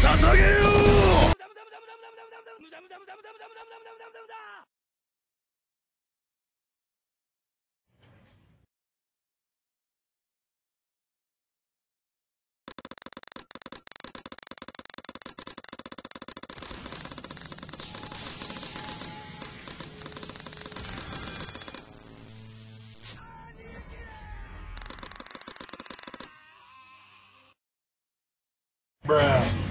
捧げよ Bruh.